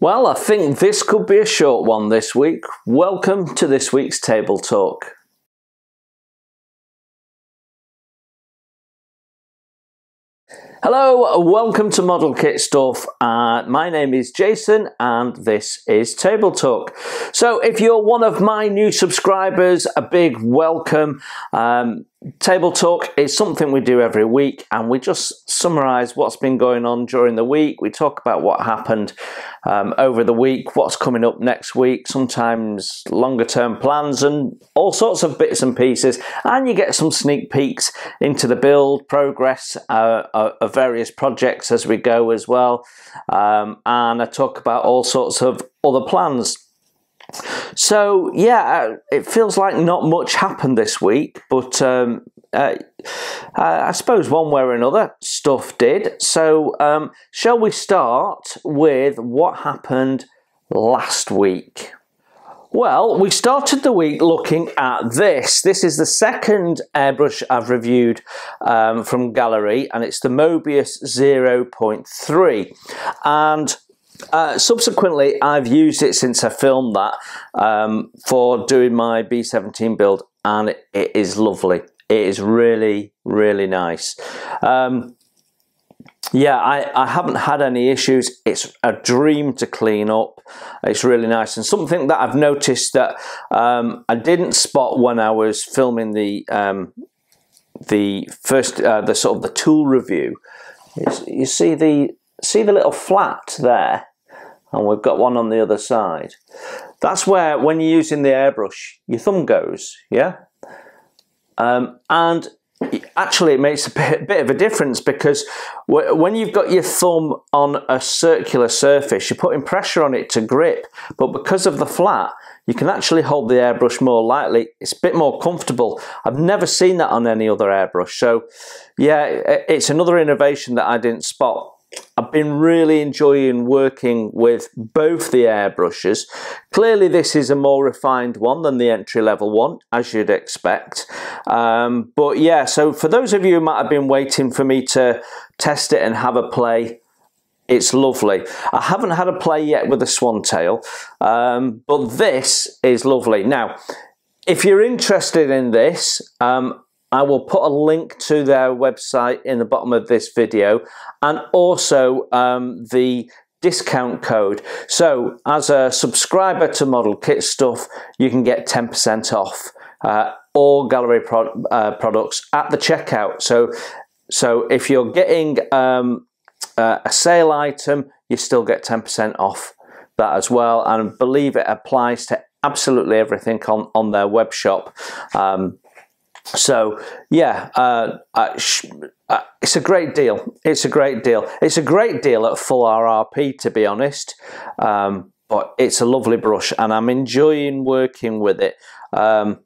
Well, I think this could be a short one this week. Welcome to this week's Table Talk. Hello, welcome to Model Kit Stuff. Uh, my name is Jason and this is Table Talk. So if you're one of my new subscribers, a big welcome. Um, Table Talk is something we do every week and we just summarize what's been going on during the week. We talk about what happened um, over the week, what's coming up next week, sometimes longer term plans and all sorts of bits and pieces. And you get some sneak peeks into the build progress uh, of various projects as we go as well. Um, and I talk about all sorts of other plans so yeah, uh, it feels like not much happened this week, but um, uh, I suppose one way or another stuff did. So um, shall we start with what happened last week? Well, we started the week looking at this. This is the second airbrush I've reviewed um, from Gaahleri, and it's the Mobius 0.3. And uh, subsequently, I've used it since I filmed that um, for doing my B17 build, and it, is lovely. It is really, really nice. Um, yeah, I, I haven't had any issues. It's a dream to clean up. It's really nice. And something that I've noticed that um, I didn't spot when I was filming the um, the first, uh, the sort of the tool review, you see the see the little flat there and we've got one on the other side. That's where, when you're using the airbrush, your thumb goes, yeah? Um, and actually it makes a bit, bit, of a difference because when you've got your thumb on a circular surface, you're putting pressure on it to grip, but because of the flat, you can actually hold the airbrush more lightly. It's a bit more comfortable. I've never seen that on any other airbrush. So yeah, it's another innovation that I didn't spot. I've been really enjoying working with both the airbrushes. Clearly this is a more refined one than the entry level one, as you'd expect. Um, but yeah, so for those of you who might have been waiting for me to test it and have a play, it's lovely. I haven't had a play yet with the Swallowtail, um, but this is lovely. Now, if you're interested in this, um, I will put a link to their website in the bottom of this video and also um, the discount code. So as a subscriber to Model Kit Stuff, you can get 10% off uh, all Gaahleri pro uh, products at the checkout. So, so if you're getting um, uh, a sale item, you still get 10% off that as well. And believe it applies to absolutely everything on, on their web shop. Um, so yeah, uh, uh, it's a great deal. It's a great deal. It's a great deal at full RRP, to be honest. Um, but it's a lovely brush, and I'm enjoying working with it. Um,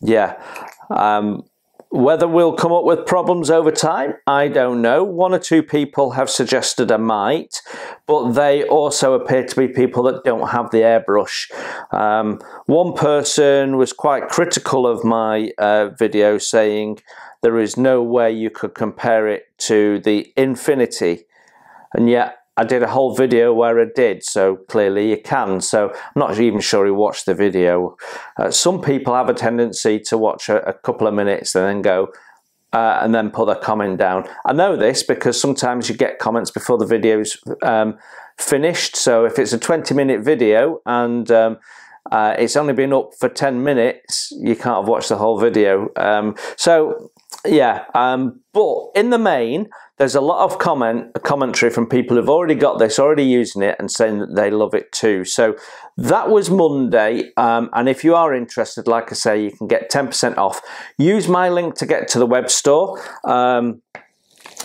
yeah, um, whether we'll come up with problems over time, I don't know. One or two people have suggested I might, but they also appear to be people that don't have the airbrush. Um, one person was quite critical of my uh, video saying there is no way you could compare it to the Infinity. And yet I did a whole video where I did, so clearly you can. So I'm not even sure he watched the video. Uh, some people have a tendency to watch a, a couple of minutes and then go, uh, and then put a comment down. I know this because sometimes you get comments before the video's um, finished. So if it's a 20 minute video and um, uh, it's only been up for 10 minutes, you can't have watched the whole video. Um, so yeah, um, but in the main, there's a lot of comment commentary from people who've already got this, already using it, and saying that they love it too. So that was Monday, um, and if you are interested, like I say, you can get 10% off. Use my link to get to the web store. Um,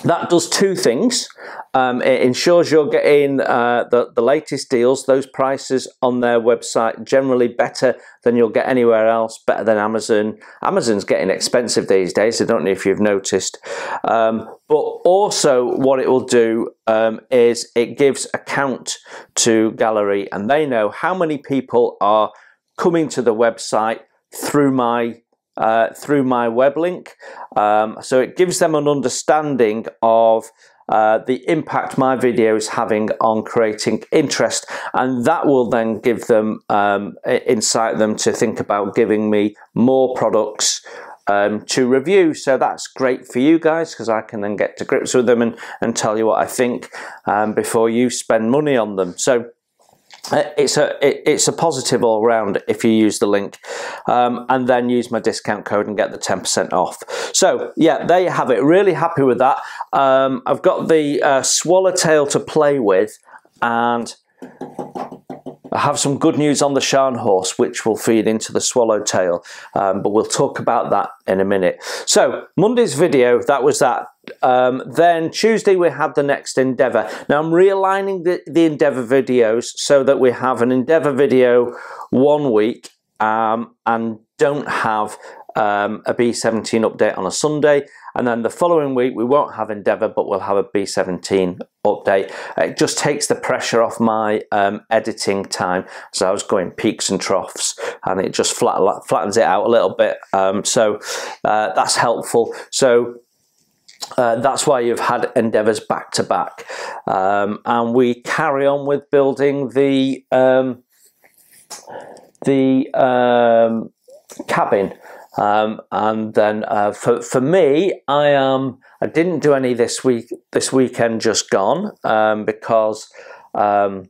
that does two things. Um, it ensures you're getting uh, the, the latest deals, those prices on their website generally better than you'll get anywhere else, better than Amazon. Amazon's getting expensive these days, I don't know if you've noticed. Um, but also what it will do um, is it gives a count to Gaahleri and they know how many people are coming to the website through my uh, through my web link. Um, so it gives them an understanding of uh, the impact my video is having on creating interest, and that will then give them um, incite them to think about giving me more products um, to review. So that's great for you guys because I can then get to grips with them and, and tell you what I think um, before you spend money on them. So it's a it, it's a positive all round if you use the link um, and then use my discount code and get the 10% off so yeah there you have it really happy with that um, I've got the uh, swallowtail to play with and I have some good news on the Scharnhorst, which will feed into the swallowtail, um, but we'll talk about that in a minute. So Monday's video, that was that. Um, then Tuesday we had the next Endeavour. Now I'm realigning the, the Endeavour videos so that we have an Endeavour video one week um, and don't have um, a B17 update on a Sunday and then the following week we won't have Endeavour but we'll have a B17 update. It just takes the pressure off my um, editing time so I was going peaks and troughs and it just flat, flattens it out a little bit um, so uh, that's helpful. So uh, that's why you've had endeavours back to back um, and we carry on with building the um, the um, cabin um, and then uh, for for me, I am. Um, I didn't do any this week. This weekend just gone um, because I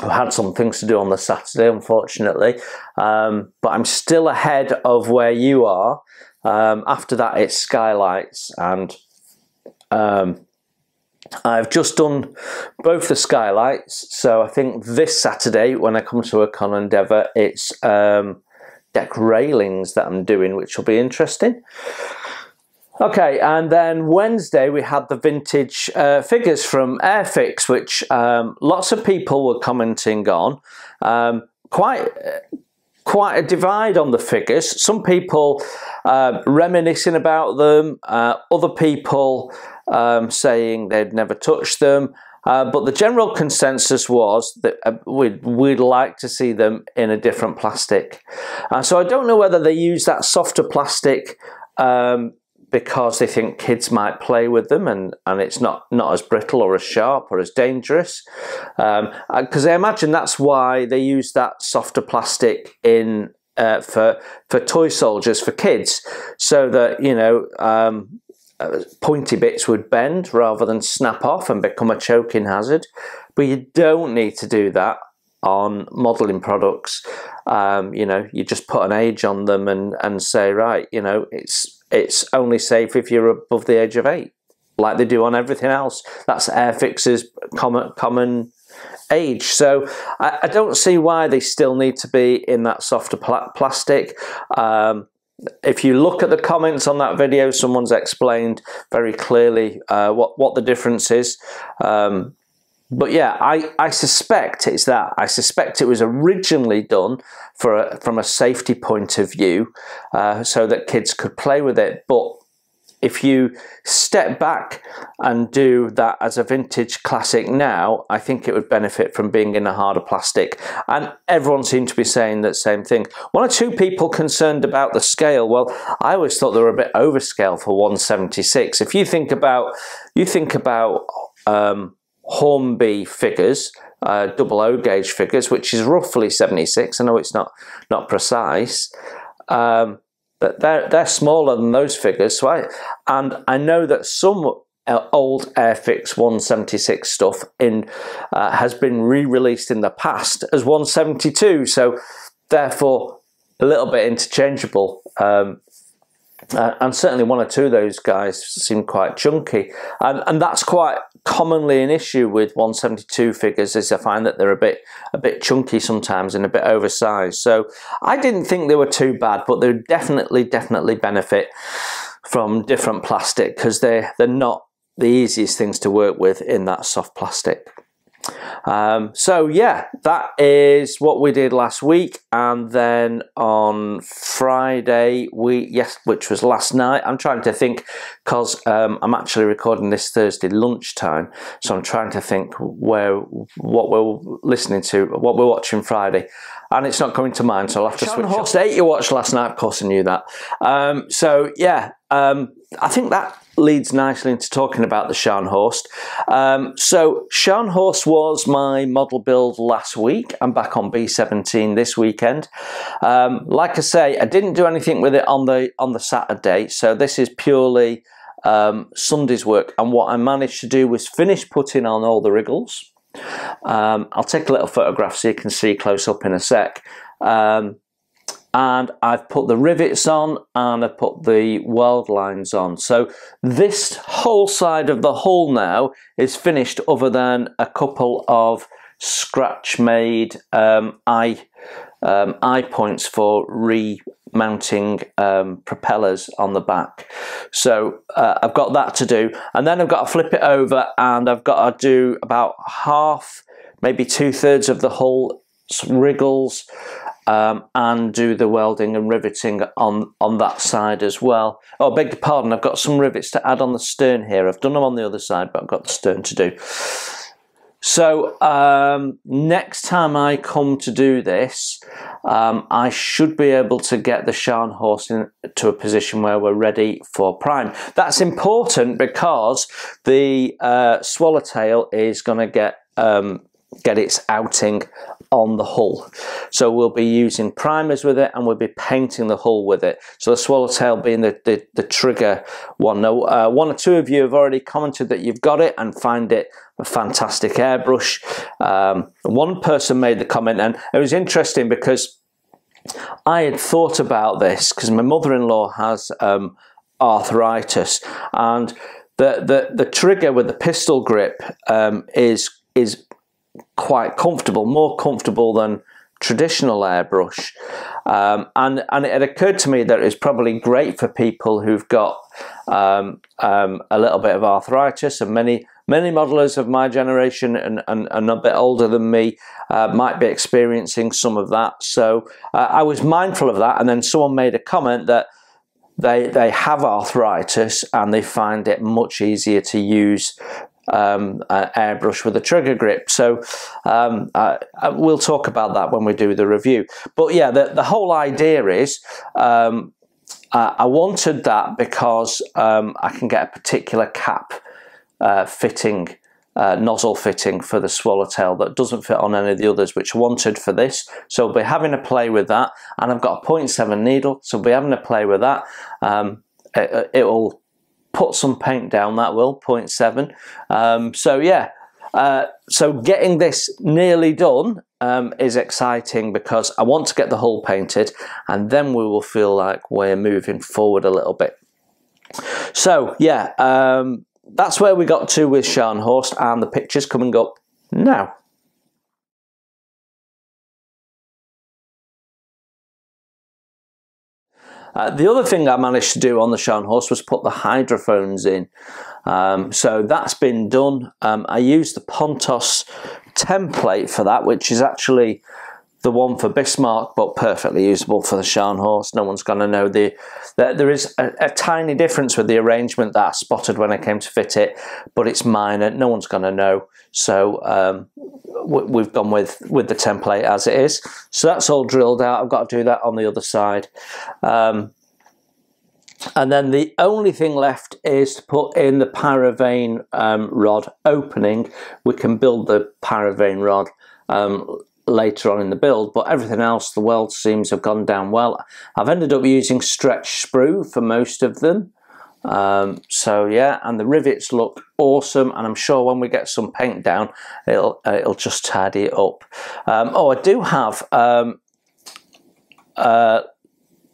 had some things to do on the Saturday, unfortunately. But I'm still ahead of where you are. Um, after that, it's skylights, and I've just done both the skylights. So I think this Saturday, when I come to a con endeavour, it's deck railings that I'm doing, which will be interesting. Okay, and then Wednesday we had the vintage uh, figures from Airfix, which um, lots of people were commenting on. Um, quite quite a divide on the figures. Some people uh, reminiscing about them, uh, other people um, saying they'd never touched them. Uh, but the general consensus was that uh, we'd, we'd like to see them in a different plastic. Uh, so I don't know whether they use that softer plastic um, because they think kids might play with them and, and it's not, not as brittle or as sharp or as dangerous. Because um, I imagine that's why they use that softer plastic in uh, for for toy soldiers for kids, so that you know um, uh, pointy bits would bend rather than snap off and become a choking hazard. But you don't need to do that on modeling products. Um, you know, you just put an age on them and, and say, right, you know, it's it's only safe if you're above the age of eight, like they do on everything else. That's Airfix's common common age. So I, I, don't see why they still need to be in that softer pl plastic. Um, if you look at the comments on that video, someone's explained very clearly uh, what, what the difference is. Um, but yeah, I, I suspect it's that. I suspect it was originally done for a, from a safety point of view uh, so that kids could play with it. But if you step back and do that as a vintage classic now, I think it would benefit from being in a harder plastic. And everyone seemed to be saying that same thing. One or two people concerned about the scale. Well, I always thought they were a bit overscale for 176. If you think about, you think about um, Hornby figures, uh, double O gauge figures, which is roughly 76. I know it's not not precise. Um, but they're, they're smaller than those figures. So I, and I know that some uh, old Airfix 176 stuff in uh, has been re-released in the past as 172. So therefore, a little bit interchangeable. Um, uh, and certainly one or two of those guys seem quite chunky. And, and that's quite commonly an issue with 172 figures is I find that they're a bit a bit chunky sometimes and a bit oversized. So I didn't think they were too bad, but they definitely, definitely benefit from different plastic because they're, they're not the easiest things to work with in that soft plastic. Um, so yeah, that is what we did last week, and then on Friday we yes, which was last night. I'm trying to think because um, I'm actually recording this Thursday lunchtime, so I'm trying to think where what we're listening to, what we're watching Friday, and it's not coming to mind, so I'll have to switch. Horse Eight you watched last night, of course I knew that. Um, so yeah, um, I think that leads nicely into talking about the Scharnhorst. Um, so Scharnhorst was my model build last week. I'm back on B17 this weekend. Um, like I say, I didn't do anything with it on the on the Saturday, so this is purely um, Sunday's work. And what I managed to do was finish putting on all the wriggles. Um, I'll take a little photograph so you can see close up in a sec. Um, and I've put the rivets on and I've put the weld lines on. So this whole side of the hull now is finished other than a couple of scratch made um, eye, um, eye points for remounting um, propellers on the back. So uh, I've got that to do and then I've got to flip it over and I've got to do about half, maybe two thirds of the hull wriggles um, and do the welding and riveting on, on that side as well. Oh, beg your pardon, I've got some rivets to add on the stern here. I've done them on the other side, but I've got the stern to do. So um, next time I come to do this, um, I should be able to get the Scharnhorst into a position where we're ready for prime. That's important because the uh, swallowtail is going to get um, get its outing on the hull. So we'll be using primers with it and we'll be painting the hull with it. So the swallowtail being the, the, the trigger one. Now, uh, one or two of you have already commented that you've got it and find it a fantastic airbrush. Um, one person made the comment and it was interesting because I had thought about this because my mother-in-law has um, arthritis and the, the, the trigger with the pistol grip um, is is quite comfortable, more comfortable than traditional airbrush. Um, and, and it occurred to me that it's probably great for people who've got um, um, a little bit of arthritis and many many modelers of my generation and, and, and a bit older than me uh, might be experiencing some of that. So uh, I was mindful of that and then someone made a comment that they, they have arthritis and they find it much easier to use um, uh, airbrush with a trigger grip. So um, uh, we'll talk about that when we do the review. But yeah, the, the whole idea is um, uh, I wanted that because um, I can get a particular cap uh, fitting uh, nozzle fitting for the swallowtail that doesn't fit on any of the others which I wanted for this so I'll be having a play with that and I've got a 0.7 needle so I'll be having a play with that um, it, it will put some paint down that will 0.7 um, so yeah uh, so getting this nearly done um, is exciting because I want to get the hull painted and then we will feel like we're moving forward a little bit. So yeah um, that's where we got to with Scharnhorst and the pictures coming up now Uh, the other thing I managed to do on the Scharnhorst was put the hydrophones in. Um, so that's been done. Um, I used the Pontos template for that, which is actually the one for Bismarck, but perfectly usable for the Scharnhorst. No one's going to know the. there is a, a, tiny difference with the arrangement that I spotted when I came to fit it, but it's minor. No one's going to know. So um, we've gone with with the template as it is. So that's all drilled out. I've got to do that on the other side. Um, and then the only thing left is to put in the paravane um, rod opening. We can build the paravane rod um, later on in the build, but everything else, the weld seams have gone down well. I've ended up using stretch sprue for most of them. Um, so yeah, and the rivets look awesome, and I'm sure when we get some paint down, it'll uh, it'll just tidy it up. Um, oh, I do have um, uh,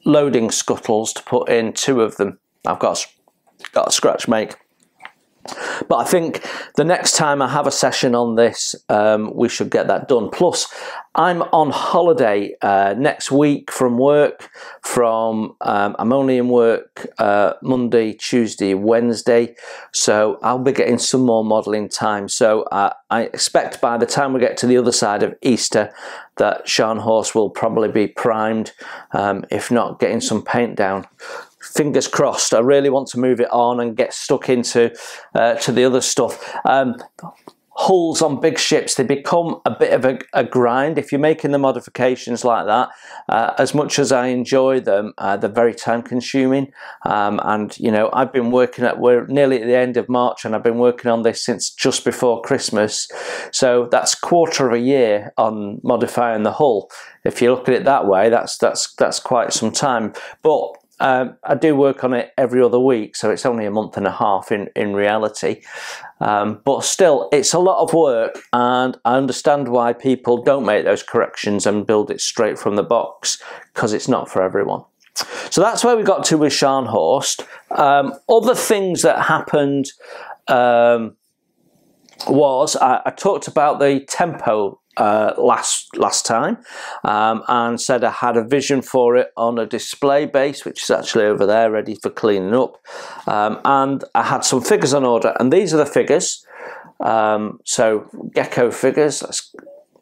loading scuttles to put in two of them. I've got got a scratch make. But I think the next time I have a session on this, um, we should get that done. Plus, I'm on holiday uh, next week from work. From um, I'm only in work uh, Monday, Tuesday, Wednesday, so I'll be getting some more modelling time. So uh, I expect by the time we get to the other side of Easter, that Scharnhorst will probably be primed, um, if not getting some paint down fingers crossed. I really want to move it on and get stuck into uh, to the other stuff. Um, hulls on big ships, they become a bit of a, a grind. If you're making the modifications like that, uh, as much as I enjoy them, uh, they're very time consuming. Um, and, you know, I've been working at, we're nearly at the end of March and I've been working on this since just before Christmas. So that's quarter of a year on modifying the hull. If you look at it that way, that's, that's, that's quite some time. But um, I do work on it every other week, so it's only a month and a half in, in reality. Um, but still, it's a lot of work, and I understand why people don't make those corrections and build it straight from the box, because it's not for everyone. So that's where we got to with Scharnhorst. Um, other things that happened um, was I, I talked about the tempo uh, last last time um, and said I had a vision for it on a display base which is actually over there ready for cleaning up. Um, and I had some figures on order and these are the figures. Um, so gecko figures let's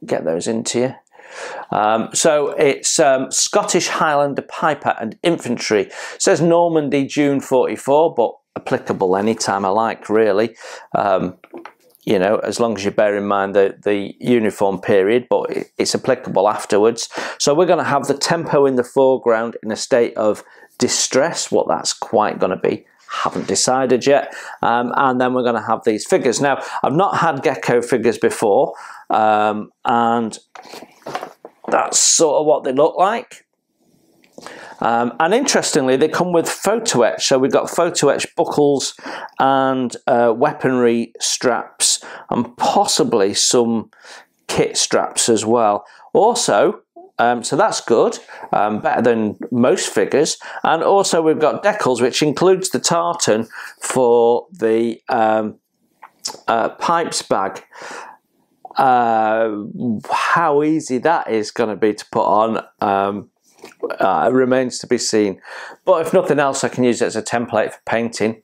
get those into you. Um, so it's um, Scottish Highlander Piper and Infantry. It says Normandy June 44 but applicable anytime I like really. Um, you know, as long as you bear in mind the, the uniform period, but it's applicable afterwards. So we're going to have the tempo in the foreground in a state of distress, what that's quite going to be. Haven't decided yet. Um, and then we're going to have these figures. Now, I've not had gecko figures before, um, and that's sort of what they look like. Um, and interestingly, they come with photo etch. So we've got photo etch buckles and uh, weaponry straps and possibly some kit straps as well. Also, um, so that's good, um, better than most figures. And also we've got decals, which includes the tartan for the um, uh, pipes bag. Uh, how easy that is going to be to put on um, uh, remains to be seen. But if nothing else, I can use it as a template for painting.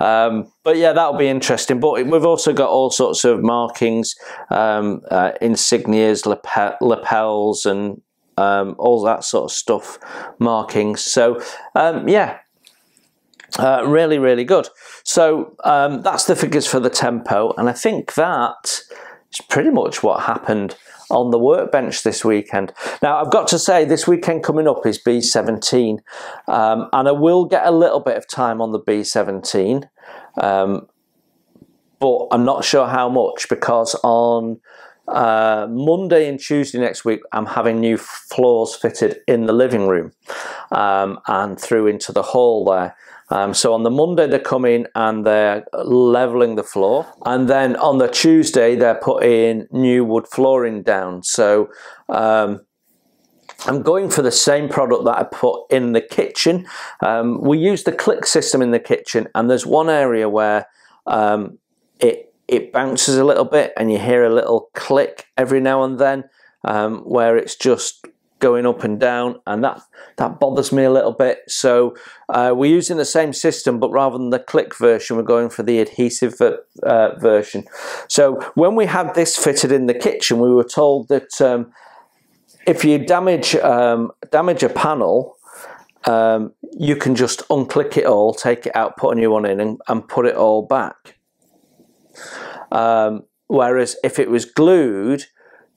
Um, but yeah, that'll be interesting. But we've also got all sorts of markings, um, uh, insignias, lapel, lapels, and um, all that sort of stuff, markings. So um, yeah, uh, really, really good. So um, that's the figures for the tempo, and I think that is pretty much what happened on the workbench this weekend. Now, I've got to say, this weekend coming up is B17, um, and I will get a little bit of time on the B17, um, but I'm not sure how much because on uh, Monday and Tuesday next week, I'm having new floors fitted in the living room um, and through into the hall there. Um, so on the Monday they come in and they're leveling the floor and then on the Tuesday they're putting new wood flooring down. So um, I'm going for the same product that I put in the kitchen. Um, we use the click system in the kitchen and there's one area where um, it it bounces a little bit and you hear a little click every now and then um, where it's just going up and down and that that bothers me a little bit. So uh, we're using the same system but rather than the click version we're going for the adhesive uh, version. So when we had this fitted in the kitchen we were told that um, if you damage um, damage a panel um, you can just unclick it all take it out put a new one in and, and put it all back. Um, whereas if it was glued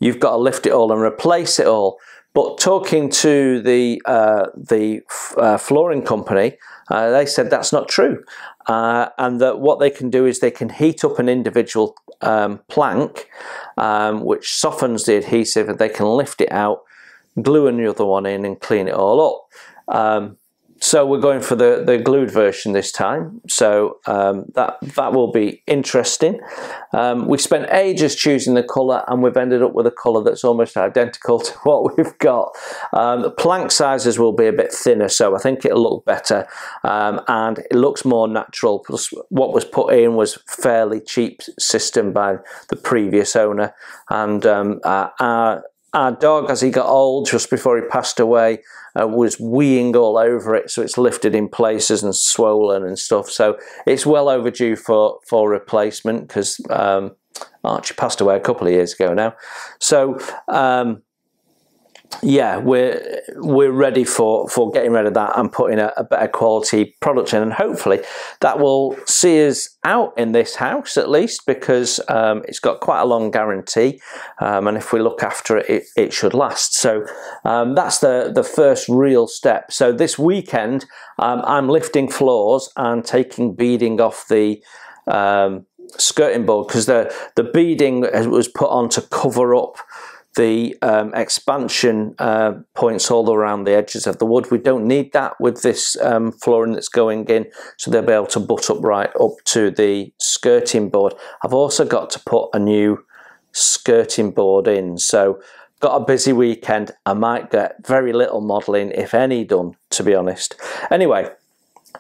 you've got to lift it all and replace it all but talking to the uh, the uh, flooring company, uh, they said that's not true, uh, and that what they can do is they can heat up an individual um, plank, um, which softens the adhesive, and they can lift it out, glue another one in, and clean it all up. Um, so we're going for the, the glued version this time. So um, that, that will be interesting. Um, we spent ages choosing the colour and we've ended up with a colour that's almost identical to what we've got. Um, the plank sizes will be a bit thinner, so I think it'll look better um, and it looks more natural. Plus what was put in was fairly cheap system by the previous owner and um, uh, our, our dog, as he got old, just before he passed away, uh, was weeing all over it, so it's lifted in places and swollen and stuff. So it's well overdue for for replacement because um, Archie passed away a couple of years ago now. So um, yeah, we're we're ready for for getting rid of that and putting a, a, better quality product in, and hopefully that will see us out in this house at least because um, it's got quite a long guarantee, um, and if we look after it, it, it should last. So um, that's the the first real step. So this weekend, um, I'm lifting floors and taking beading off the um, skirting board because the the beading was put on to cover up the um, expansion uh, points all around the edges of the wood. We don't need that with this um, flooring that's going in, so they'll be able to butt up right up to the skirting board. I've also got to put a new skirting board in, so got a busy weekend. I might get very little modelling, if any, done, to be honest. Anyway,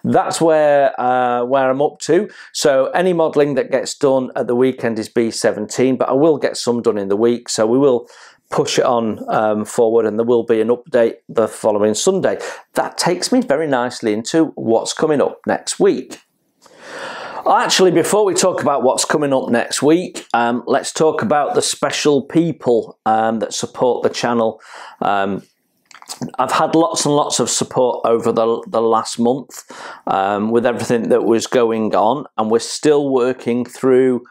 that's where uh, where I'm up to. So any modelling that gets done at the weekend is B17, but I will get some done in the week. So we will push it on um, forward and there will be an update the following Sunday. That takes me very nicely into what's coming up next week. Actually, before we talk about what's coming up next week, um, let's talk about the special people um, that support the channel. Um, I've had lots and lots of support over the, the last month um, with everything that was going on, and we're still working through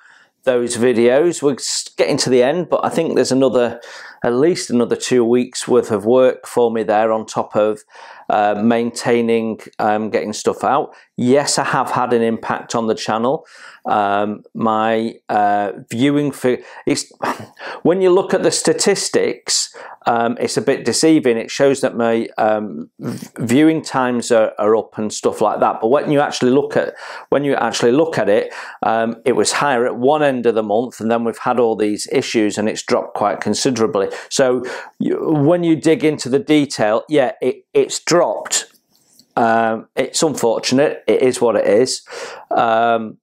those videos. We're getting to the end, but I think there's another, at least another two weeks worth of work for me there on top of uh, maintaining, um, getting stuff out. Yes, I have had an impact on the channel. Um, my uh, viewing for it's when you look at the statistics, um, it's a bit deceiving. It shows that my um, viewing times are, are, up and stuff like that. But when you actually look at when you actually look at it, um, it was higher at one end of the month, and then we've had all these issues, and it's dropped quite considerably. So you, when you dig into the detail, yeah, it, it's dropped. Um, it's unfortunate. It is what it is. Um,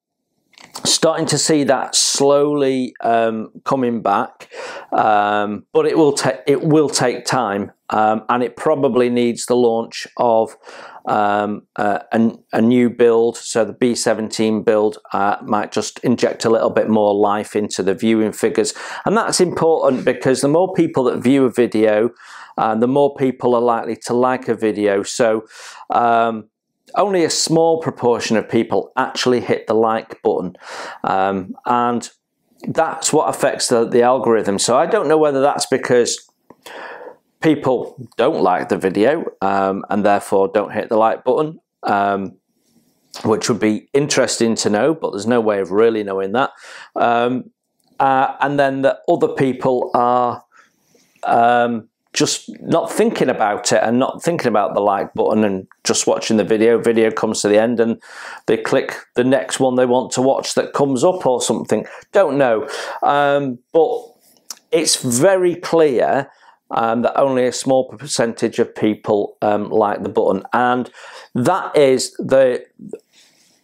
starting to see that slowly um, coming back, um, but it will take it will take time, um, and it probably needs the launch of um, uh, a, a, new build. So the B17 build uh, might just inject a little bit more life into the viewing figures, and that's important because the more people that view a video, uh, the more people are likely to like a video. So um, only a small proportion of people actually hit the like button. Um, and that's what affects the, the algorithm. So I don't know whether that's because people don't like the video um, and therefore don't hit the like button, um, which would be interesting to know, but there's no way of really knowing that. Um, uh, and then the other people are um, just not thinking about it and not thinking about the like button and just watching the video. Video comes to the end and they click the next one they want to watch that comes up or something. Don't know. Um, but it's very clear um, that only a small percentage of people um, like the button. And that is the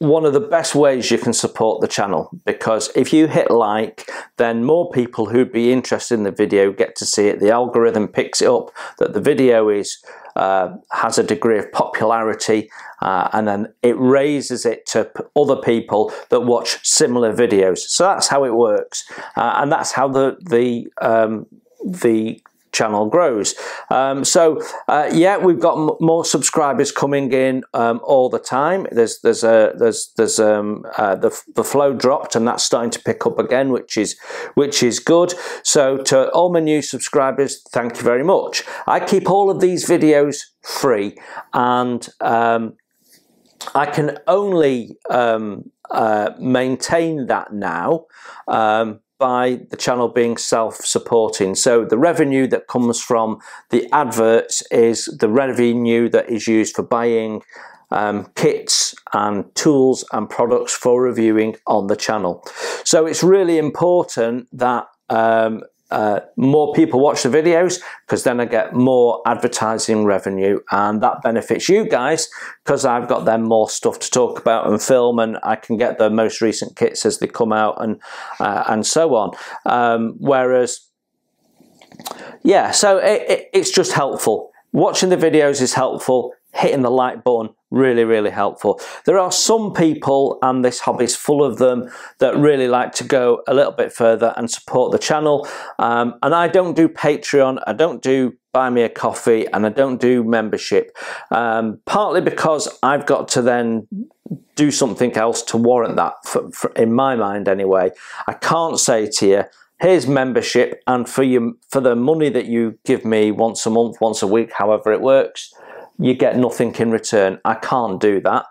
one of the best ways you can support the channel because if you hit like then more people who'd be interested in the video get to see it. The algorithm picks it up that the video is uh, has a degree of popularity uh, and then it raises it to other people that watch similar videos. So that's how it works. Uh, and that's how the the um, the channel grows. Um, so uh, yeah, we've got more subscribers coming in um, all the time. There's there's a there's there's um, uh, the the flow dropped and that's starting to pick up again, which is which is good. So to all my new subscribers, thank you very much. I keep all of these videos free and um, I can only um, uh, maintain that now um, by the channel being self-supporting. So the revenue that comes from the adverts is the revenue that is used for buying um, kits and tools and products for reviewing on the channel. So it's really important that um, uh, more people watch the videos because then I get more advertising revenue and that benefits you guys because I've got then more stuff to talk about and film and I can get the most recent kits as they come out and uh, and so on. Um, whereas, yeah, so it, it, it's just helpful. Watching the videos is helpful hitting the like button really really helpful there are some people and this hobby is full of them that really like to go a little bit further and support the channel um, and I don't do Patreon I don't do buy me a coffee and I don't do membership. Um, partly because I've got to then do something else to warrant that, for, for, in my mind anyway. I can't say to you, here's membership and for you for the money that you give me once a month once a week however it works you get nothing in return. I can't do that.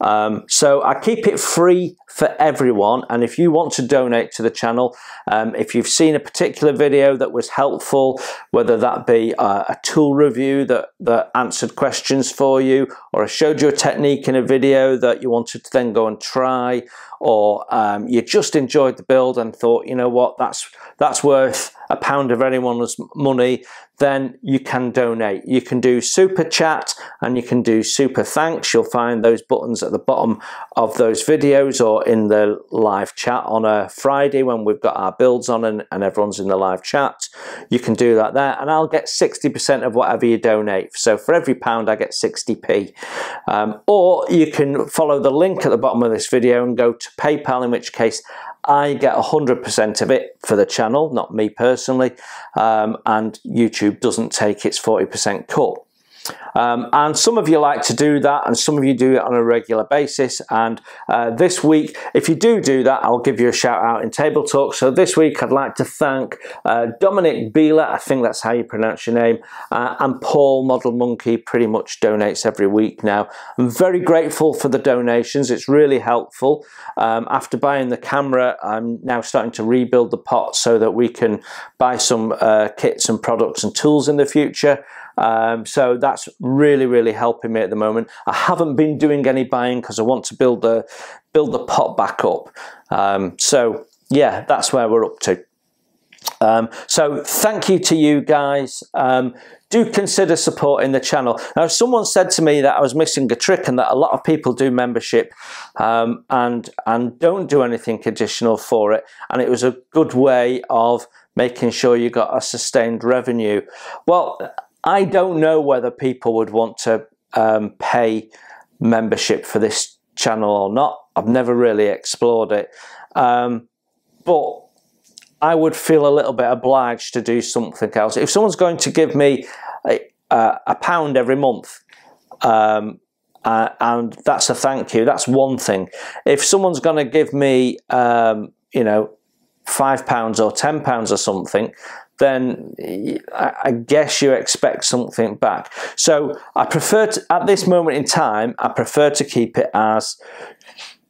Um, so I keep it free for everyone. And if you want to donate to the channel um, if you've seen a particular video that was helpful whether that be a, a, tool review that, that answered questions for you or I showed you a technique in a video that you wanted to then go and try or um, you just enjoyed the build and thought you know what that's that's worth a pound of anyone's money then you can donate. You can do super chat and you can do super thanks. You'll find those buttons at the bottom of those videos or in the live chat on a Friday when we've got our builds on and, and everyone's in the live chat. You can do that there and I'll get 60% of whatever you donate. So for every pound I get 60p. Um, or you can follow the link at the bottom of this video and go to PayPal in which case I get 100% of it for the channel, not me personally, um, and YouTube doesn't take its 40% cut. Um, and some of you like to do that and some of you do it on a regular basis. And uh, this week if you do do that I'll give you a shout out in table talk. So this week I'd like to thank uh, Dominic Beeler I think that's how you pronounce your name uh, and Paul Model Monkey pretty much donates every week now. I'm very grateful for the donations. It's really helpful. Um, after buying the camera I'm now starting to rebuild the pot so that we can buy some uh, kits and products and tools in the future um, so that's really, really helping me at the moment. I haven't been doing any buying because I want to build the build the pot back up. Um, so yeah, that's where we're up to. Um, so thank you to you guys. Um, do consider supporting the channel. Now, someone said to me that I was missing a trick and that a lot of people do membership um, and, and don't do anything additional for it. And it was a good way of making sure you got a sustained revenue. Well, I don't know whether people would want to um, pay membership for this channel or not. I've never really explored it. Um, but I would feel a little bit obliged to do something else. If someone's going to give me a, a pound every month, um, uh, and that's a thank you, that's one thing. If someone's going to give me, um, you know, five pounds or ten pounds or something, then I guess you expect something back. So I prefer to, at this moment in time, I prefer to keep it as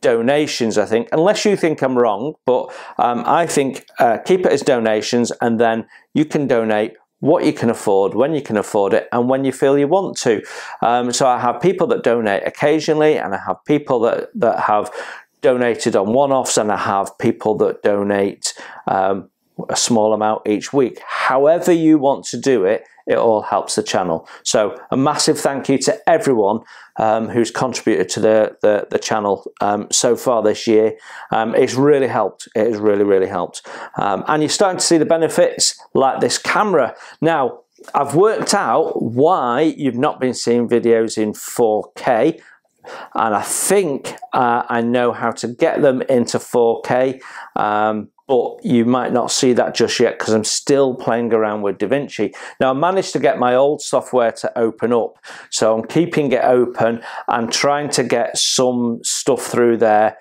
donations, I think, unless you think I'm wrong, but um, I think uh, keep it as donations and then you can donate what you can afford, when you can afford it, and when you feel you want to. Um, so I have people that donate occasionally, and I have people that, that have donated on one-offs, and I have people that donate um, a small amount each week. However you want to do it, it all helps the channel. So a massive thank you to everyone um, who's contributed to the, the, the channel um, so far this year. Um, it's really helped. It has really, really helped. Um, and you're starting to see the benefits like this camera. Now, I've worked out why you've not been seeing videos in 4K and I think uh, I know how to get them into 4K. Um, but you might not see that just yet because I'm still playing around with DaVinci. Now I managed to get my old software to open up, so I'm keeping it open and trying to get some stuff through there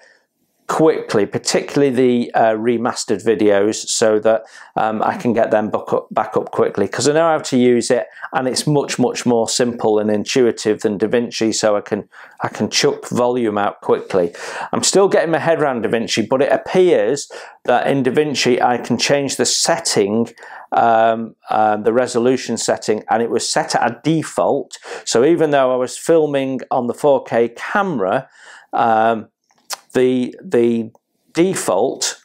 quickly, particularly the uh, remastered videos, so that um, I can get them back up, back up quickly because I know how to use it and it's much much more simple and intuitive than DaVinci, so I can I can chuck volume out quickly. I'm still getting my head around DaVinci, but it appears that in DaVinci I can change the setting um, uh, the resolution setting and it was set at a default so even though I was filming on the 4K camera um, the the default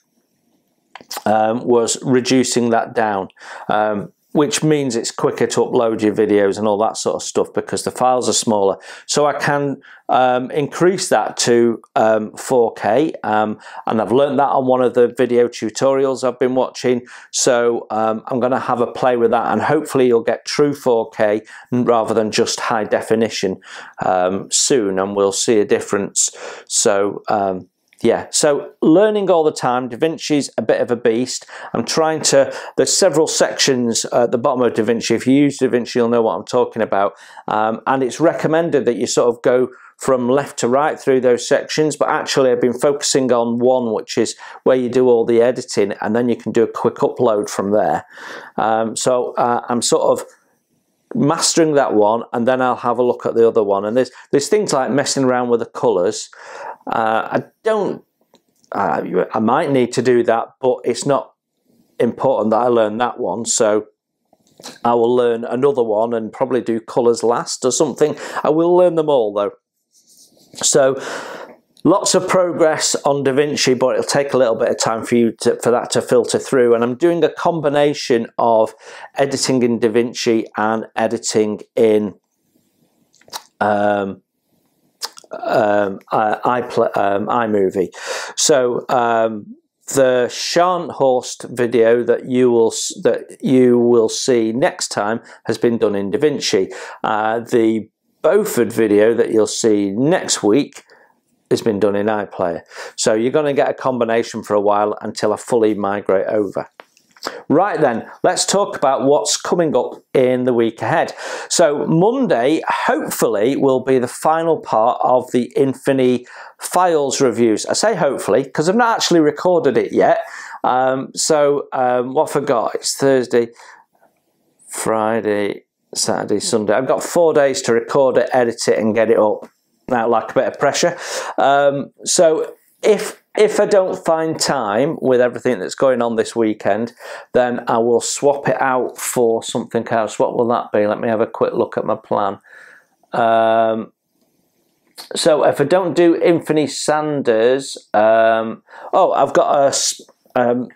um, was reducing that down. Um, which means it's quicker to upload your videos and all that sort of stuff because the files are smaller. So I can um, increase that to um, 4K um, and I've learned that on one of the video tutorials I've been watching. So um, I'm going to have a play with that and hopefully you'll get true 4K rather than just high definition um, soon and we'll see a difference. So um, yeah, so learning all the time. Da Vinci's a bit of a beast. I'm trying to, there's several sections at the bottom of Da Vinci. If you use Da Vinci, you'll know what I'm talking about. Um, and it's recommended that you sort of go from left to right through those sections, but actually I've been focusing on one, which is where you do all the editing, and then you can do a quick upload from there. Um, so uh, I'm sort of mastering that one and then I'll have a look at the other one and there's there's things like messing around with the colors uh, I don't uh, I might need to do that but it's not important that I learn that one. So I will learn another one and probably do colors last or something. I will learn them all though. So Lots of progress on DaVinci, but it'll take a little bit of time for you to, for that to filter through. And I'm doing a combination of editing in DaVinci and editing in um, um, I, um, iMovie. So um, the Scharnhorst video that you will that you will see next time has been done in DaVinci. Uh, the Beaufort video that you'll see next week has been done in iPlayer. So you're going to get a combination for a while until I fully migrate over. Right then, let's talk about what's coming up in the week ahead. So Monday, hopefully, will be the final part of the Infini Files reviews. I say hopefully, because I've not actually recorded it yet. Um, so um, what I forgot, it's Thursday, Friday, Saturday, Sunday. I've got four days to record it, edit it and get it up now like a bit of pressure. Um, so if if I don't find time with everything that's going on this weekend, then I will swap it out for something else. What will that be? Let me have a quick look at my plan. Um, so if I don't do Infini Sanders, um, oh, I've got a um,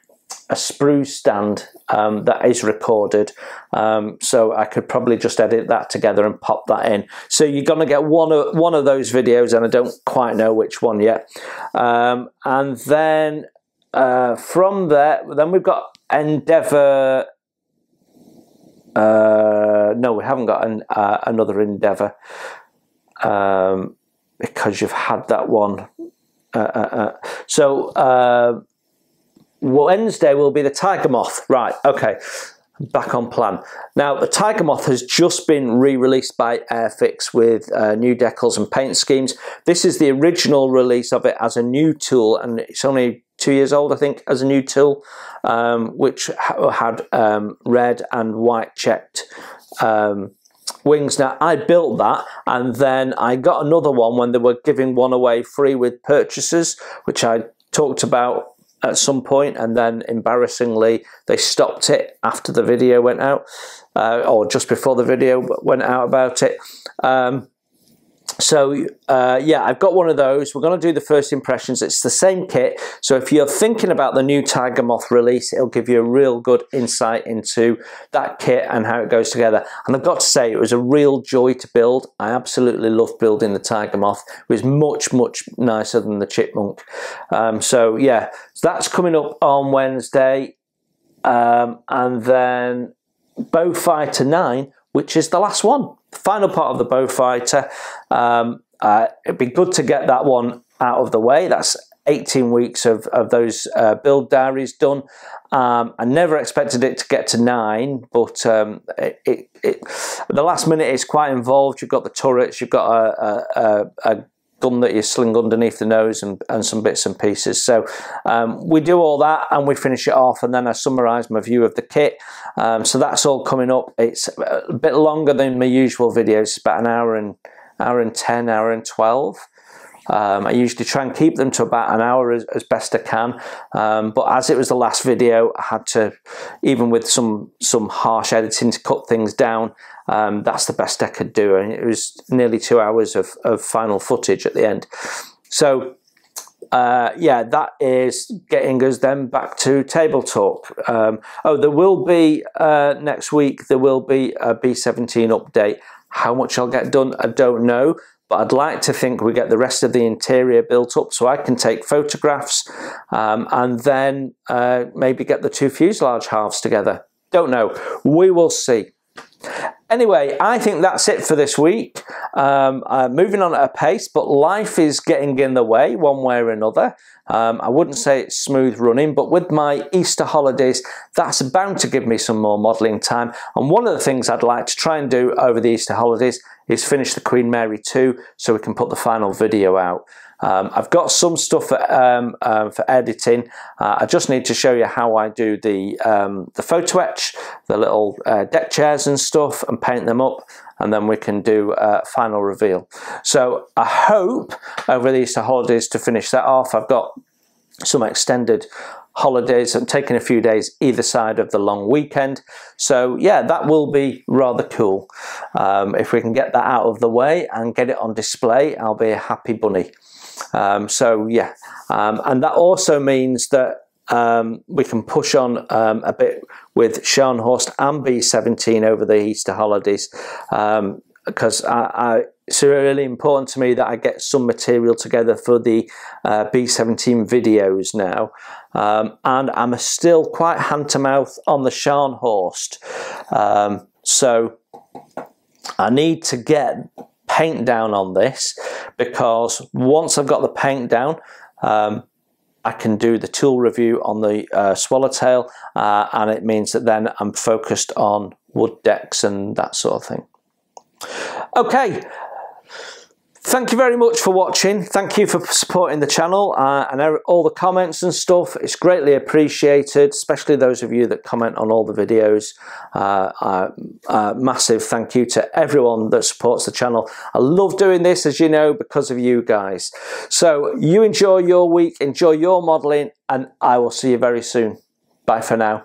a sprue stand um, that is recorded. Um, so I could probably just edit that together and pop that in. So you're going to get one of, one of those videos and I don't quite know which one yet. Um, and then uh, from there, then we've got Endeavour. Uh, no, we haven't got an, uh, another Endeavour um, because you've had that one. Uh, uh, uh. so Wednesday will be the Tiger Moth. Right, okay, back on plan. Now, the Tiger Moth has just been re-released by Airfix with uh, new decals and paint schemes. This is the original release of it as a new tool, and it's only two years old, I think, as a new tool, um, which ha had um, red and white checked um, wings. Now, I built that and then I got another one when they were giving one away free with purchases, which I talked about at some point and then embarrassingly they stopped it after the video went out uh, or just before the video went out about it. Um, so uh, yeah, I've got one of those. We're going to do the first impressions. It's the same kit. So if you're thinking about the new Tiger Moth release, it'll give you a real good insight into that kit and how it goes together. And I've got to say, it was a real joy to build. I absolutely loved building the Tiger Moth. It was much, much nicer than the Chipmunk. Um, so yeah, so that's coming up on Wednesday. Um, and then Beaufighter 9, which is the last one final part of the Beaufighter. Um, uh, it'd be good to get that one out of the way. That's 18 weeks of, of those uh, build diaries done. Um, I never expected it to get to nine, but um, it, it, it, the last minute is quite involved. You've got the turrets, you've got a, a, a gun that you sling underneath the nose and, and some bits and pieces. So um, we do all that and we finish it off and then I summarise my view of the kit. Um, so that's all coming up. It's a bit longer than my usual videos, about an hour and hour and 10, hour and 12. Um, I usually try and keep them to about an hour as, as best I can, um, but as it was the last video, I had to, even with some some harsh editing to cut things down, um, that's the best I could do. And it was nearly two hours of, of final footage at the end. So uh, yeah, that is getting us then back to table talk. Um, oh, there will be uh, next week, there will be a B17 update. How much I'll get done, I don't know but I'd like to think we get the rest of the interior built up so I can take photographs um, and then uh, maybe get the two fuselage halves together. Don't know. We will see. Anyway, I think that's it for this week. Um, uh, moving on at a pace, but life is getting in the way one way or another. Um, I wouldn't say it's smooth running, but with my Easter holidays, that's bound to give me some more modelling time. And one of the things I'd like to try and do over the Easter holidays is finish the Queen Mary 2 so we can put the final video out. Um, I've got some stuff for, um, um, for editing. Uh, I just need to show you how I do the, um, the photo etch, the little uh, deck chairs and stuff and paint them up and then we can do a final reveal. So I hope over the Easter holidays to finish that off. I've got some extended holidays and taking a few days either side of the long weekend. So yeah, that will be rather cool. Um, if we can get that out of the way and get it on display, I'll be a happy bunny. Um, so yeah, um, and that also means that um, we can push on um, a bit with Scharnhorst and B17 over the Easter holidays because um, I, I, it's really important to me that I get some material together for the uh, B17 videos now. Um, and I'm still quite hand to mouth on the Scharnhorst. Um, so I need to get paint down on this because once I've got the paint down, um, I can do the tool review on the uh, Swallowtail uh, and it means that then I'm focused on wood decks and that sort of thing. Okay, Thank you very much for watching. Thank you for supporting the channel uh, and all the comments and stuff. It's greatly appreciated, especially those of you that comment on all the videos. Uh, uh, uh, massive thank you to everyone that supports the channel. I love doing this, as you know, because of you guys. So you enjoy your week, enjoy your modelling, and I will see you very soon. Bye for now.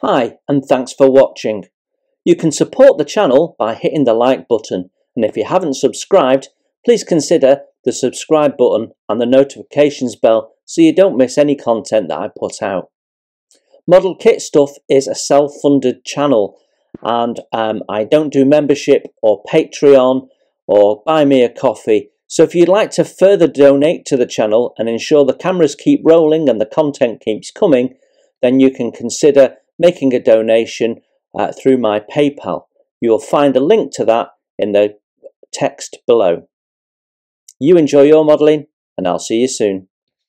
Hi, and thanks for watching. You can support the channel by hitting the like button and if you haven't subscribed, please consider the subscribe button and the notifications bell so you don't miss any content that I put out. Model Kit Stuff is a self-funded channel and um, I don't do membership or Patreon or buy me a coffee. So if you'd like to further donate to the channel and ensure the cameras keep rolling and the content keeps coming, then you can consider making a donation uh, through my PayPal. You will find a link to that in the text below. You enjoy your modelling and I'll see you soon.